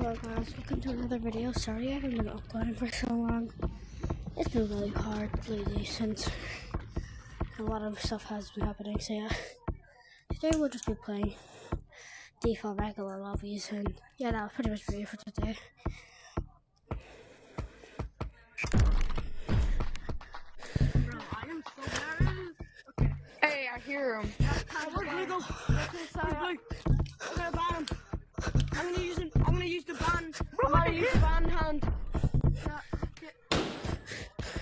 Hello guys, welcome to another video. Sorry I haven't been uploading for so long. It's been really hard lately since a lot of stuff has been happening. So yeah, today we'll just be playing default regular lobbies and yeah, that was pretty much video for today. Hey, I hear him. Where's Blue? Where's Blue? I'm gonna ban. I'm gonna use him. I'm gonna use the ban. I'm gonna use the ban hand.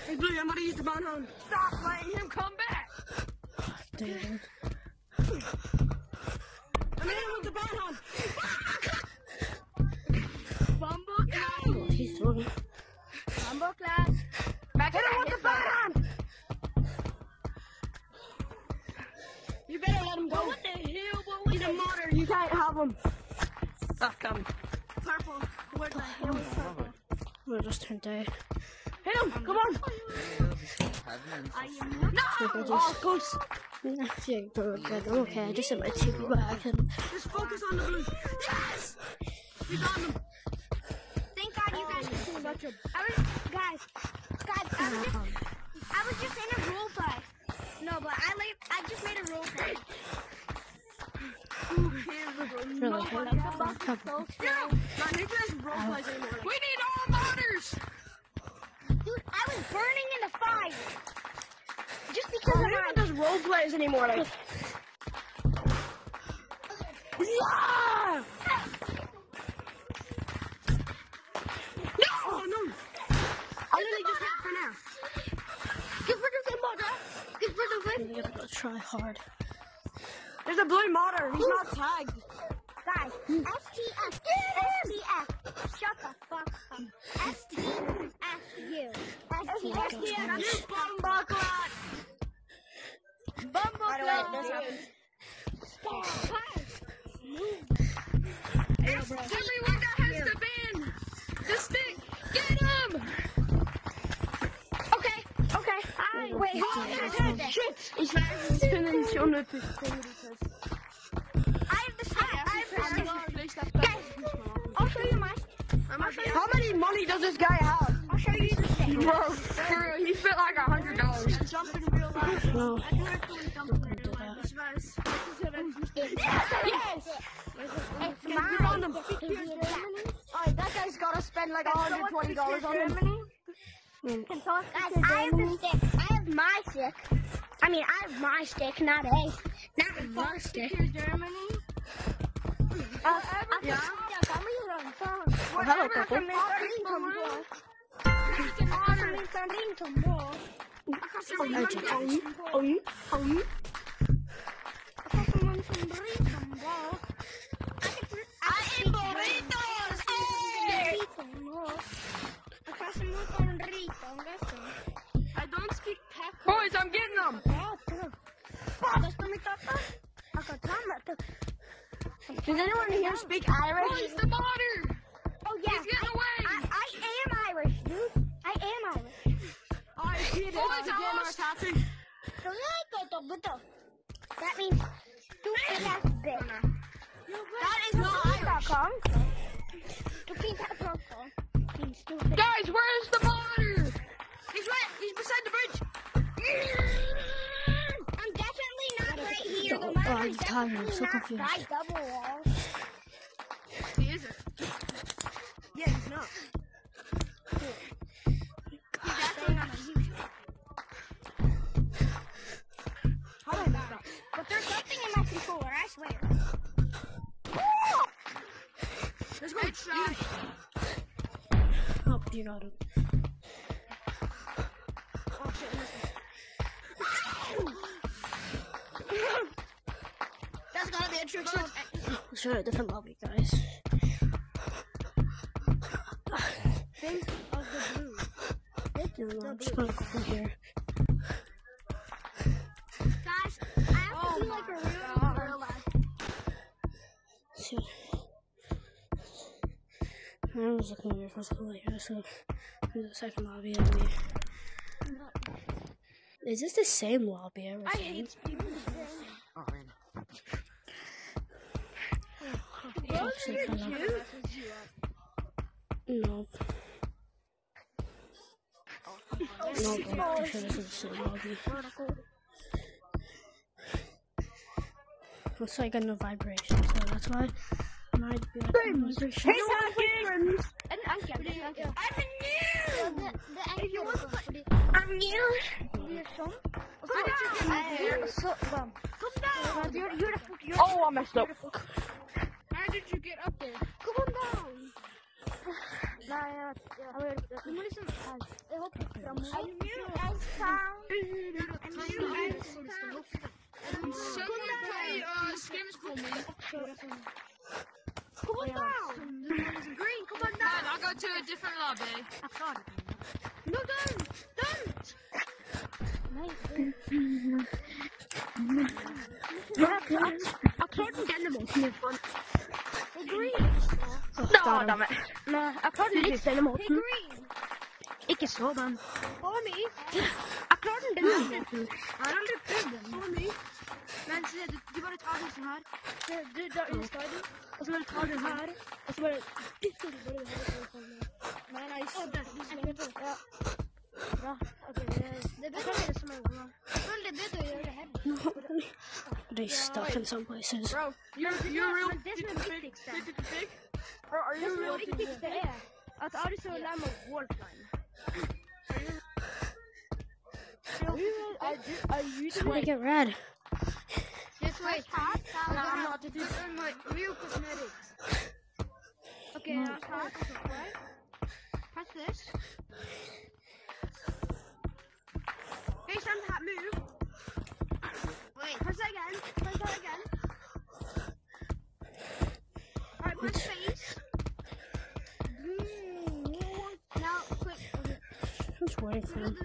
Hey Blue, I'm gonna use the ban hand. Stop letting him come back. Damn. I'm in with the ban hand. Bumble Oh, he's doing just turn day. Hit him. Come on. No! Oh, ghost. Yeah, go good. I'm okay. I just hit my TV back and Just focus on the blue. Yes. You got him. Thank God you guys could see me. I was, guys, guys, I was just, I was just in a role play. No, but I like, I just made a role play. really. No. Not new guys role plays anymore. We need all don't my, does role plays anymore. Like. Yeah. No. No. I literally just hit for now. get rid of the mother. Get rid of it. Really gotta try hard. There's a blue modder. He's not tagged. Guys, STF, STF. Shut the fuck up. STF. You bumbleclot. Bumble By the way, this happened. Everyone that has the ban. The stick. Get him. Okay, okay. I, wait, how am I gonna do this? Shit. He's not spinning on the I have the stick. I have the stick. Guys, I'll show you my. I'll show you. How many money does this guy have? I'll show you the stick. Bro, for real, he spent like a hundred dollars. Jump in real life. Alright, that guy's gotta spend like $120 on him. Mm. Guys, I have the stick. I have my stick. I mean, I have my stick, not a, not my stick. Germany. Uh, yeah. Tell me you're on phone. hello, Purple. I just Oh, you? Oh, I'm getting them. Does anyone here speak Irish? Boys, the modder. Oh yeah, He's getting away. I, I am Irish, dude. I am Irish. I see it. Boys, I lost. attacking. That means stupid ass bitch. That is not Irish. Stupid ass com. Guys, where's the modder? He's right. He's beside the bridge. Oh, I'm is tired. I'm so confused. by double wall. He isn't. Yeah, he's not. He's actually not a huge. How did that? But there's something in my controller, I swear. Let's go. Eat him. Oh, you got it. Gotta a. Let's try a different lobby, guys. Think of the blue. No, I'm just gonna go from here. Guys, I have to oh do like a real real life. See. I was looking for something like that, so a second lobby of me. Is this the same lobby I I hate people. Second. No, Nope, I'm pretty sure this is a same lobby. Looks like a no vibration, so that's why might vibration. Hey, friends! I'm getting I'm new! If you want to I'm new! Oh, I messed up. How did you get up there? Come on down! Nej, jag, jag, jag, jag, du må liksom, jag hoppar framåt. I'm new as found. Someone play uh, Skims for me. Come on down! Green, come on Fine, down! I'll go to a different lobby. No, don't! Don't! Jag klarte denne måten Green! Oh, Da. Nei, jeg klarte den ikke denne måten. Green! Ikke slå den. Jeg klarte den denne måten. Jeg har aldri prøvd den. Follow me! Men se, du, du bare tar den sånn her. Se, du drar under skaden, og så bare tar du den her, og så bare den. Nei, nei, så der. Du slenger på. Ja. Bra. Ok, det det bedre å gjøre som en gang. Jeg føler det bedre å gjøre det her. They stuck in some places. Bro, you're, you're real Men det som er viktigst, big, big. Bro, are det you som real? viktigst er at Ari skal lære meg wallclimb. How did I get red? Just wait. No, I'm not. This is my real cosmetics. Okay, press, right? Press this. Hey, Sam, that move. Wait. Press that again. Press that again. Alright, press space. Mm, now, quick. I'm just waiting for him.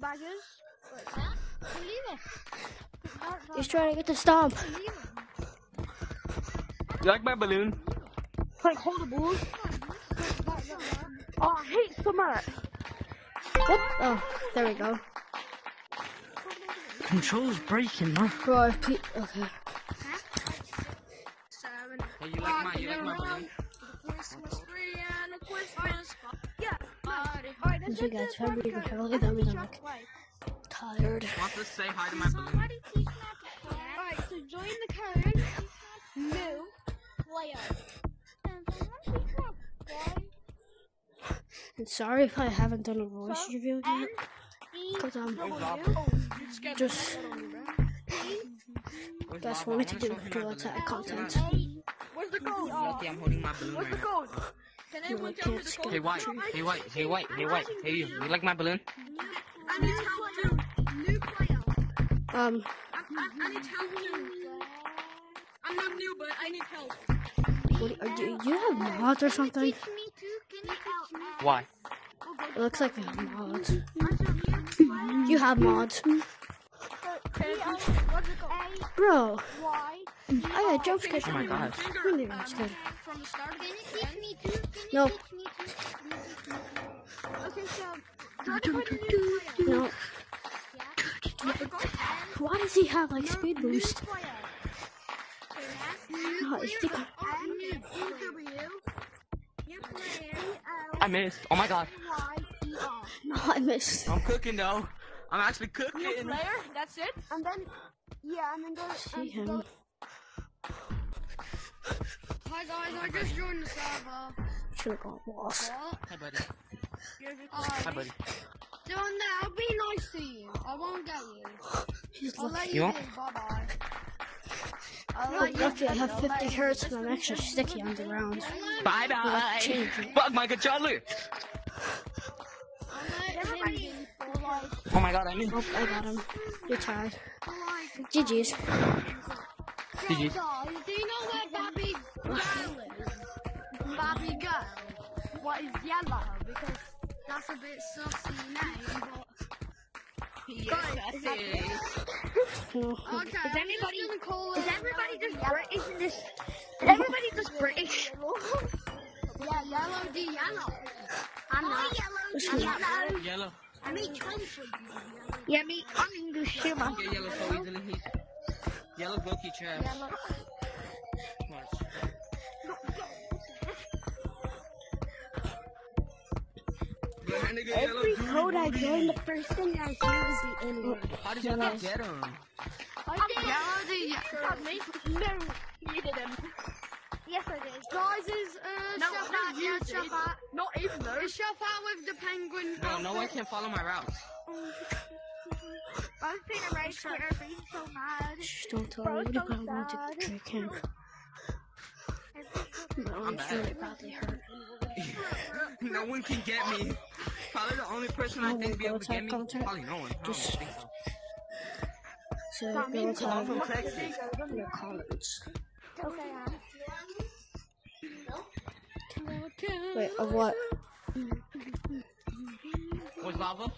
Baggers. Leave it. He's trying to get the stomp. You like my balloon? Like, hold the ball. Oh, I hate summer. Whoop. Oh, there we go. Controls breaking, man. Bro, Pete. Okay. Seven. Hey, you like my, you like my balloon? Christmas tree and a Christmas Yeah. party. Alright, Once let's you do guys the have me, one you go. can that means I'm Shot like play. tired. Want to say hi to my balloon? Alright, so join the code. Move. And sorry if I haven't done a voice reveal yet. Cause I'm just Where's guys Lava? wanted to do wanna show him do my attack content. Where's the code? Lucky I'm holding my balloon Where's the code? Can anyone tell me the code? Hey, white. Hey, white. Hey, white. Hey, white. Hey, you. You like my balloon? I need help too. New player. Um, I, I, I need help too. I'm not new, but I need help. what, are you, you have mods or something? Teach me too. Can you teach me? Why? It looks like you have mods. You have mods, What's it called? bro. Y. I got jump scared. Oh my gosh. Really, really scared. From the start Can you teach me too? Can you No. teach me too? Can you teach me too? Okay, so try to put a new player. No. Why does he have like speed boost? New I missed. Oh my god. Y R. no, I missed. I'm cooking though. I'm actually cooking. Player, that's it. And then, yeah, and then go. See um, him. Hi guys, I just joined the server. Should have got lost. Hi, buddy. Alright. Hi, buddy. Down there, I'll be nice to you. I won't get you. He's I'll let You you won't? Bye bye. Oh, lucky I have 50 hertz and I'm extra sticky on the ground. Bye bye. Fuck my controller. Everybody. Oh my god, I mean. Oh, I got him. You're tired. GG's. GG. Do you know where Bobby Girl is? Bobby Girl. What is yellow? Because That's a bit saucy name, but No. okay. Is everybody- I'm just call is it everybody Yellow just British in this? Is everybody just British? Yeah, yellow D yellow. I'm not yellow. Listen, Yellow. I mean, country. Yeah, me. I'm English too, man. Get yellow so easily. He's yellow Loki trash. Yellow. Watch. That nigga yellow Every code I booty. join, the first thing I hear is the N word. How did you not get him? Yellow, the Not me. No, you didn't. Yes, I did. guys is uh, No, Shafat, not you yeah, did. Shafat. Not even though. Is Shafat with the penguin? No, no one can follow my routes. I was being a race quitter, being so mad. Shh, don't tell Bro, anybody, so but I want to sad. trick him. My arm's bad. really badly hurt. no one can get me. Probably the only person I Oh, think be able to get me. Probably no one. Just- think so. So, go to I'm from Texas. your comments. Wait, of what? What's lava?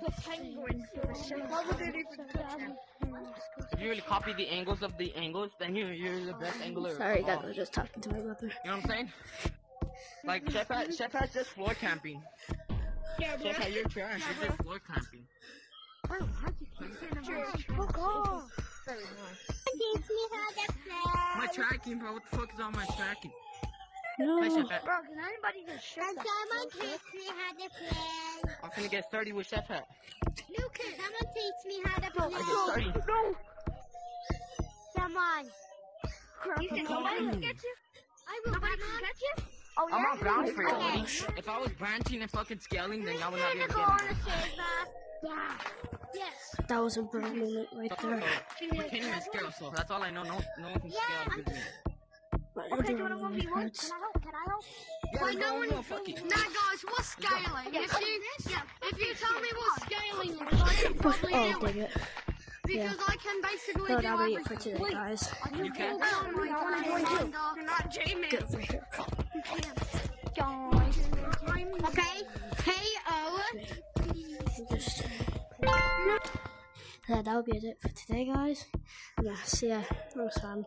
The penguin. If you really copy the angles of the angles, then you're, you're the best angler. Sorry, of guys. I was just talking to my brother. You know what I'm saying? Like Chef has, Chef has just floor camping. Chef has you're trash. You're just floor camping. Fuck off. Teach me how to play. My tracking, bro. What the fuck is on my tracking? No. Hi, Chef Hat. Bro, can anybody just shut Can someone teach me how to play? I'm gonna get 30 with Chef Hat. Luke, can someone teach me how to I play? get 30. Someone. You think nobody can get you? I will Nobody can get you? Oh, I'm yeah? on ground for Okay. you. If I was branching and fucking scaling, then y'all would not be able to get on me. a save that. Yes. That was a bro moment right there. You can't even scale, so that's all I know. No, no one can scale with me. But Okay, do you want to really 1v1? Can I help? Can I help? Yeah, Wait, no one. no, fuck it. Nah, guys, what's scaling? If you, if you tell me what scaling is, I can probably Oh, do dang it. It. Because I can basically No, do that'll be it for today, guys. You can? Oh my god, and, uh, You're not J-Man. Get over here. Guys. Okay. K-O. Just. Yeah, that'll be it for today, guys. Yeah, see ya next time.